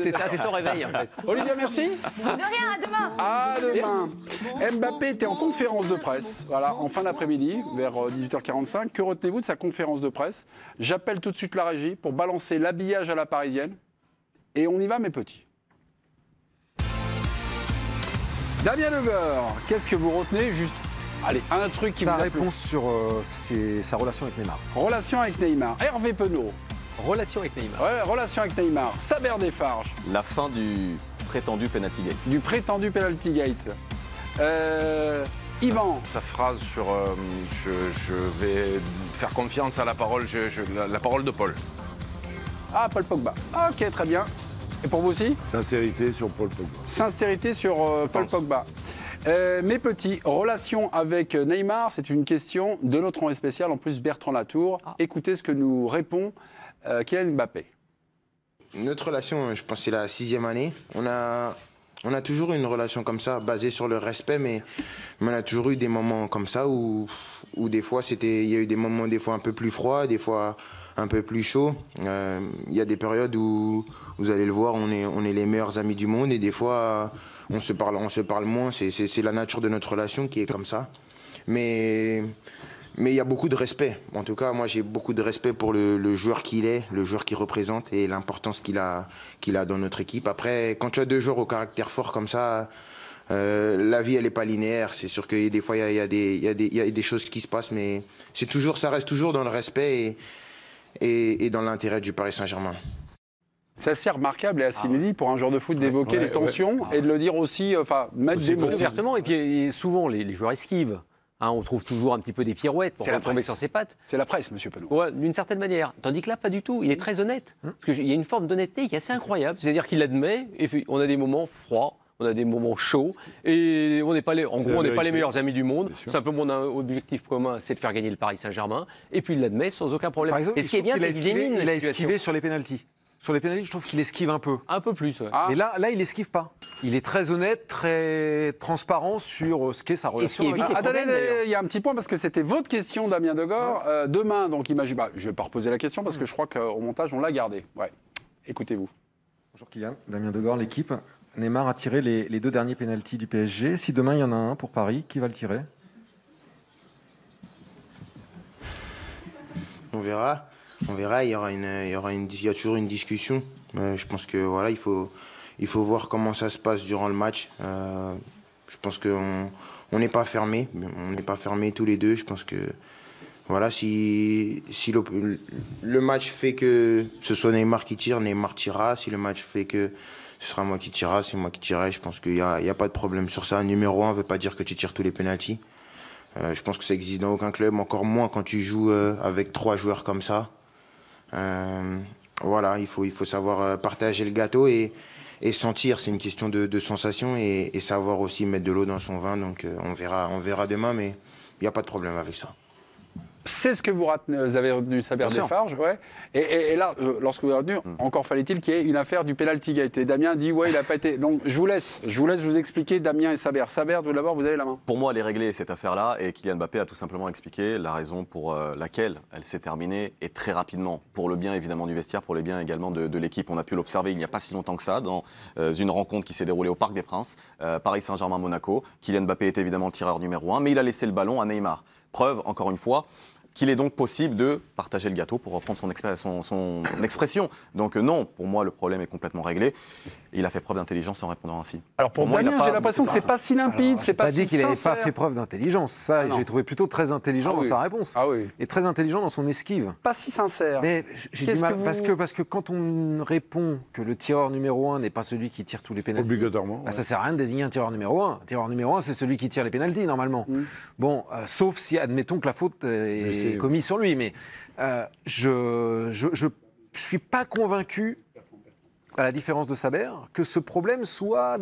C'est ça, c'est son réveil en fait. Olivia, merci. De rien, à demain. À demain. Mbappé était en conférence de presse, voilà, en fin d'après-midi, vers euh, 18h45. Que retenez-vous de sa conférence de presse? J'appelle tout de suite la régie pour balancer l'habillage à la parisienne. Et on y va, mes petits. Damien Legore, qu'est-ce que vous retenez? Juste, allez, un truc qui Sa vous a plu. réponse sur euh, ses- sa relation avec Neymar. Relation avec Neymar. Hervé Penaud. Relation avec Neymar. Ouais, relation avec Neymar. Saber Desfarges. La fin du prétendu penalty gate. Du prétendu penalty gate. Euh, Yvan. Sa phrase sur euh, je, je vais faire confiance à la parole, je- je- la, la parole de Paul. Ah, Paul Pogba. Ok, très bien. Et pour vous aussi? Sincérité sur Paul Pogba. Sincérité sur euh, Paul. Pogba. Euh, mes petits, relation avec Neymar, c'est une question de notre envoyé spécial, en plus Bertrand Latour. Écoutez ce que nous répond euh, Kylian Mbappé. Notre relation, je pense, que c'est la sixième année. On a, on a toujours eu une relation comme ça, basée sur le respect, mais, mais on a toujours eu des moments comme ça où, où des fois, c'était, il y a eu des moments des fois un peu plus froids, des fois un peu plus chauds. Euh, Il y a des périodes où, vous allez le voir, on est, on est les meilleurs amis du monde et des fois, on se parle, on se parle moins. C'est, la nature de notre relation qui est comme ça. Mais mais il y a beaucoup de respect. En tout cas, moi, j'ai beaucoup de respect pour le, joueur qu'il est, le joueur qu'il représente et l'importance qu'il a, qu'il a dans notre équipe. Après, quand tu as deux joueurs au caractère fort comme ça, euh, la vie, elle n'est pas linéaire. C'est sûr que des fois, il y y y y a des choses qui se passent, mais toujours, ça reste toujours dans le respect et, et dans l'intérêt du Paris Saint-Germain. C'est assez remarquable et assez inédit pour un joueur de foot d'évoquer ouais, les tensions et de le dire aussi, enfin, mettre Aussi des mots. Ouvertement, et puis et souvent les, les joueurs esquivent. Hein, on trouve toujours un petit peu des pirouettes pour tomber sur ses pattes. C'est la presse, monsieur. Ouais, d'une certaine manière. Tandis que là, pas du tout. Il est très honnête. Hum. Parce qu'il y a une forme d'honnêteté qui est assez incroyable. C'est-à-dire qu'il admet, et fait- on a des moments froids, on a des moments chauds, et on n'est pas les, en gros, on n'est pas les meilleurs amis du monde. Bien sûr. C'est un peu mon objectif commun, c'est de faire gagner le Paris Saint-Germain. Et puis il l'admet sans aucun problème. Par exemple, et ce qui est bien, c'est qu'il a élimine il a esquivé sur les pénalties. Sur les pénalties, je trouve qu'il esquive un peu. Un peu plus, ouais. Ah. Mais là, là, il esquive pas. Il est très honnête, très transparent sur euh, ce qu'est sa relation. avec- Ah, Attendez, problèmes, il y a un petit point parce que c'était votre question, Damien Degore. Euh, demain, donc imagine, bah, je vais pas reposer la question parce que je crois qu'au montage on l'a gardé. Ouais. Écoutez-vous. Bonjour Kylian, Damien Degore, l'équipe. Neymar a tiré les, les deux derniers pénalties du PSG. Si demain il y en a un pour Paris, qui va le tirer? On verra. On verra. Il y aura une, il y aura une, il y a toujours une discussion. Je pense que voilà, il faut, il faut voir comment ça se passe durant le match. Euh, je pense qu'on on n'est pas fermé. On n'est pas fermé tous les deux. Je pense que voilà, si, si le, le match fait que ce soit Neymar qui tire, Neymar tirera. Si le match fait que ce sera moi qui tirera, c'est moi qui tirerai. Je pense qu'il n'y a, a pas de problème sur ça. Numéro un ne veut pas dire que tu tires tous les pénalties. Euh, je pense que ça existe dans aucun club, encore moins quand tu joues euh, avec trois joueurs comme ça. Euh, voilà, il faut, il faut savoir euh, partager le gâteau et, et sentir. C'est une question de, de sensation et, et savoir aussi mettre de l'eau dans son vin. Donc euh, on, verra, on verra demain, mais il n'y a pas de problème avec ça. C'est ce que vous, vous avez retenu, Saber. Desfarges, ouais. Et, et- et là, euh, lorsque vous avez retenu, encore fallait-il qu'il y ait une affaire du penalty gate. Et Damien dit, ouais, il n'a pas été. Donc, je vous laisse, je vous laisse vous expliquer, Damien et Saber. Saber, tout d'abord, vous avez la main. Pour moi, elle est réglée, cette affaire-là, et Kylian Mbappé a tout simplement expliqué la raison pour euh, laquelle elle s'est terminée, et très rapidement, pour le bien évidemment du vestiaire, pour le bien également de, de l'équipe. On a pu l'observer il n'y a pas si longtemps que ça, dans euh, une rencontre qui s'est déroulée au Parc des Princes, euh, Paris Saint-Germain-Monaco. Kylian Mbappé est évidemment le tireur numéro un, mais il a laissé le ballon à Neymar. Preuve, encore une fois, qu'il est donc possible de partager le gâteau, pour reprendre son, expé- son- son expression. Donc non, pour moi, le problème est complètement réglé. Il a fait preuve d'intelligence en répondant ainsi. Alors, pour, Pour moi, Damien, j'ai l'impression que c'est pas si limpide, c'est J'ai pas, pas dit si qu'il n'avait pas fait preuve d'intelligence. Ça, Ah j'ai trouvé plutôt très intelligent Ah dans oui. sa réponse. Ah oui. Et très intelligent dans son esquive. Pas si sincère. Mais j'ai Qu'est-ce du mal que vous- parce que parce que quand on répond que le tireur numéro un n'est pas celui qui tire tous les pénaltys, Obligatoirement. bah, ouais. ça sert à rien de désigner un tireur numéro un. Un tireur numéro un, c'est celui qui tire les pénaltys normalement. Bon, euh, sauf si admettons que la faute est c'est- commise sur lui, mais euh, je, je je suis pas convaincu, à la différence de Saber, que ce problème soit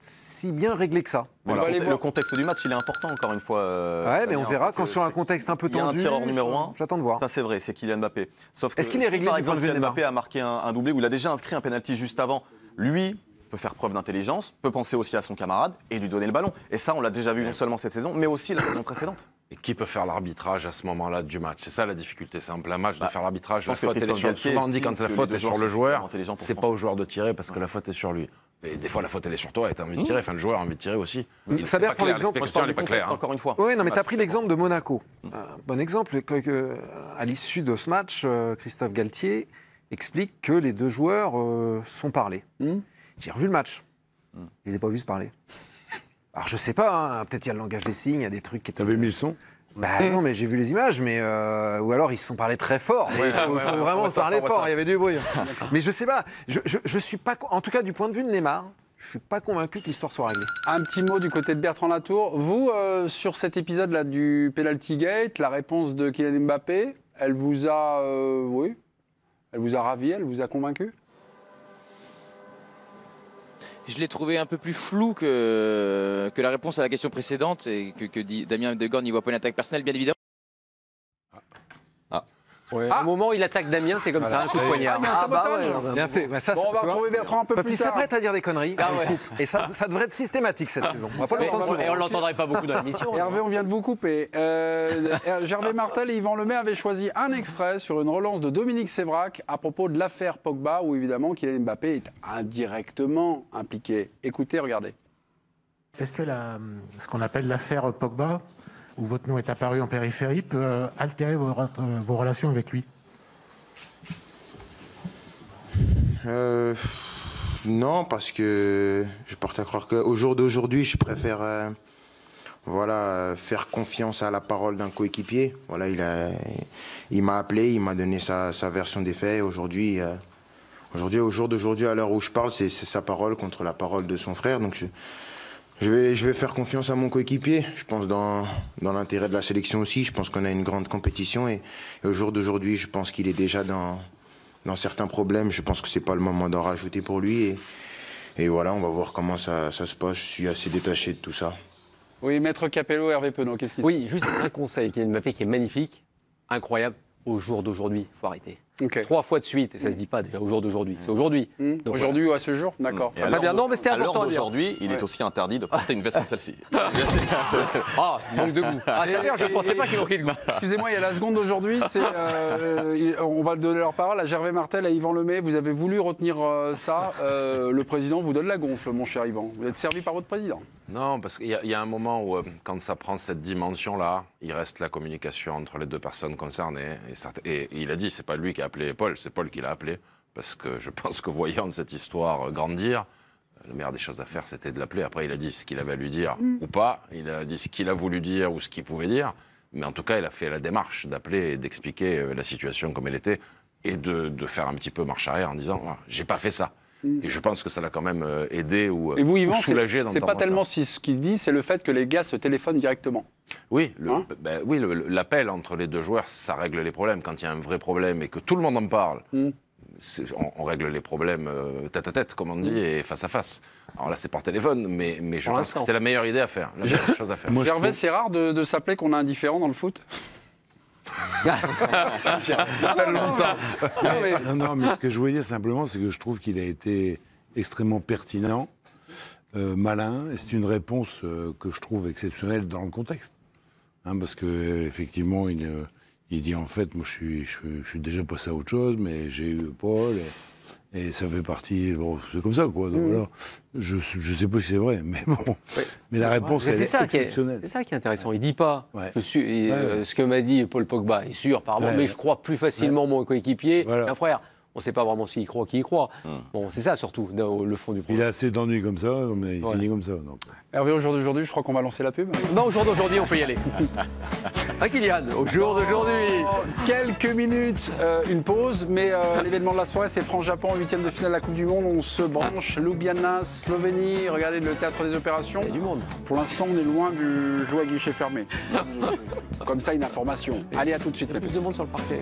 si bien réglé que ça. On le, contexte du match, il est important, encore une fois. euh, Ouais, mais on verra quand sur un contexte un peu il y a un tendu. tireur numéro un. J'attends de voir. Ça, c'est vrai, c'est Kylian Mbappé. Sauf que Est-ce qu'il est si, réglé par point de exemple, Kylian Mbappé a marqué un, un doublé ou il a déjà inscrit un penalty juste avant, lui peut faire preuve d'intelligence, peut penser aussi à son camarade et lui donner le ballon. Et ça, on l'a déjà vu non seulement cette saison, mais aussi la saison précédente. Et qui peut faire l'arbitrage à ce moment-là du match? C'est ça la difficulté, c'est en plein match Bah, de faire l'arbitrage. je La pense que faute, est Christophe sur, Galtier souvent on dit quand la faute est sur le joueur, c'est pas au joueur de tirer parce que la faute est sur lui. Et des fois, la faute elle est sur toi et t'as envie de tirer. Enfin, le joueur a envie de tirer aussi. Il- c'est Saber pas prend l'exemple. Hein. encore une fois. Oui, non, mais tu as Match, pris l'exemple de Monaco. Un bon exemple, que, que, à l'issue de ce match, euh, Christophe Galtier explique que les deux joueurs euh, sont parlés. J'ai revu le match. Hmm. Je les ai pas vus se parler. Alors je sais pas, hein, peut-être il y a le langage des signes, il y a des trucs qui étaient... T'avais mis le son? Bah non, mais j'ai vu les images, mais euh, ou alors ils se sont parlé très fort. Il faut, faut vraiment parler fort. Il y avait du bruit. mais je sais pas. Je, je, je suis pas. En tout cas, du point de vue de Neymar, je suis pas convaincu que l'histoire soit réglée. Un petit mot du côté de Bertrand Latour. Vous, euh, sur cet épisode-là du penalty gate, la réponse de Kylian Mbappé, elle vous a, euh, oui, elle vous a ravi, elle vous a convaincu? Je l'ai trouvé un peu plus flou que, la réponse à la question précédente et que, que dit Damien Degorne n'y voit pas une attaque personnelle, bien évidemment. Ouais, Ah Au moment où il attaque Damien, c'est comme ça, un coup de poignard. Ah, il y a un sabotage. ouais, Bien fait. Bah, ça, Bon, c'est- on va retrouver Bertrand un peu Quand plus il s'apprête à dire des conneries, Ah on ouais. coupe. Et ça, ça devrait être systématique cette saison. On va pas l'entendre Et on souvent. l'entendrait pas beaucoup dans l'émission. Hervé, on vient de vous couper. Euh, Gervais Martel et Yvan Lemay avaient choisi un extrait sur une relance de Dominique Sévrac à propos de l'affaire Pogba, où évidemment Kylian Mbappé est indirectement impliqué. Écoutez, regardez. Est-ce que la- ce qu'on appelle l'affaire Pogba, où votre nom est apparu en périphérie, peut euh, altérer euh, vos relations avec lui Euh, non, parce que je porte à croire qu'au jour d'aujourd'hui, je préfère voilà, faire confiance à la parole d'un coéquipier. Voilà, il a, il m'a appelé, il m'a donné sa, version des faits. Aujourd'hui, aujourd'hui, au jour d'aujourd'hui, à l'heure où je parle, c'est sa parole contre la parole de son frère. Donc je, je vais, je vais faire confiance à mon coéquipier. Je pense dans, dans l'intérêt de la sélection aussi. Je pense qu'on a une grande compétition et, et au jour d'aujourd'hui, je pense qu'il est déjà dans, dans certains problèmes. Je pense que c'est pas le moment d'en rajouter pour lui. Et, et voilà, on va voir comment ça, ça se passe. Je suis assez détaché de tout ça. Oui, Maître Capello, Hervé Penaud, qu'est-ce qu'il Oui, juste un conseil, Kylian Mbappé qui est magnifique, incroyable, au jour d'aujourd'hui, faut arrêter. Trois fois de suite, et ça se dit pas déjà au jour d'aujourd'hui, c'est aujourd'hui. Hmm, Aujourd'hui ou à ce jour D'accord. L'heure bien. Non, mais c'était à l'heure important d'aujourd'hui, il est aussi interdit de porter une veste comme celle-ci. Ah, manque de goût. Ah, c'est clair, je ne pensais pas qu'il manquait de goût. Excusez-moi, il y a la seconde d'aujourd'hui, c'est, euh, il- on va donner leur parole à Gervais Martel à Yvan Lemay. Vous avez voulu retenir euh, ça. Euh, le président vous donne la gonfle, mon cher Yvan. Vous êtes servi par votre président. Non, parce qu'il y, a- il y a un moment où, euh, quand ça prend cette dimension-là, il reste la communication entre les deux personnes concernées. Et, ça- et il a dit, c'est pas lui qui a appelé Paul, c'est Paul qui l'a appelé. Parce que je pense que voyant cette histoire euh, grandir, la meilleure des choses à faire, c'était de l'appeler. Après, il a dit ce qu'il avait à lui dire ou pas. Il a dit ce qu'il a voulu dire ou ce qu'il pouvait dire. Mais en tout cas, il a fait la démarche d'appeler et d'expliquer euh, la situation comme elle était et de, de faire un petit peu marche arrière en disant j'ai pas fait ça. Et je pense que ça l'a quand même euh, aidé ou, Et vous, ou Yvan, c'est, soulagé c'est pas ça. tellement si- ce qu'il dit, c'est le fait que les gars se téléphonent directement. Oui, le- Hein ben oui, l'appel entre les deux joueurs, ça règle les problèmes. Quand il y a un vrai problème et que tout le monde en parle, Mm. on, on règle les problèmes euh, tête à tête, comme on dit, et face à face. Alors là, c'est par téléphone, mais, mais je pense que c'était la meilleure idée à faire, la meilleure chose à faire. Moi, Gervais, trouve- c'est rare de, de s'appeler qu'on a un différent dans le foot? Ça fait longtemps. Non, mais- Non, non, mais ce que je voulais dire simplement, c'est que je trouve qu'il a été extrêmement pertinent, euh, malin, et c'est une réponse euh, que je trouve exceptionnelle dans le contexte. Hein, parce que euh, effectivement, il, euh, il dit en fait, moi je suis, je, suis- je suis déjà passé à autre chose, mais j'ai eu Paul, et, et ça fait partie. Bon, c'est comme ça, quoi. Donc, voilà. Je ne sais pas si c'est vrai, mais bon. mais la réponse, elle est, exceptionnelle. c'est ça qui est intéressant. Il dit pas, Ouais. je suis, euh, ce que m'a dit Paul Pogba est sûr, Ouais, mais je crois plus facilement mon coéquipier Voilà. qu'un frère. On ne sait pas vraiment s'il croit qui y croit. Bon, c'est ça surtout, dans le fond du Il problème. a assez d'ennuis comme ça, mais il Ouais. finit comme ça. Donc. Hervé, au jour d'aujourd'hui, je crois qu'on va lancer la pub. Non, au jour d'aujourd'hui, on peut y aller. ah, Kylian, au jour d'aujourd'hui. Quelques minutes, euh, une pause, mais euh, l'événement de la soirée, c'est France-Japon, huitième de finale de la Coupe du Monde. On se branche, Ljubljana, Slovénie, regardez le théâtre des opérations. Il y a du monde. Pour l'instant, on est loin du jouet à guichet fermé. Comme ça, une information. Allez, à tout de suite. Il y a plus de monde sur le parquet.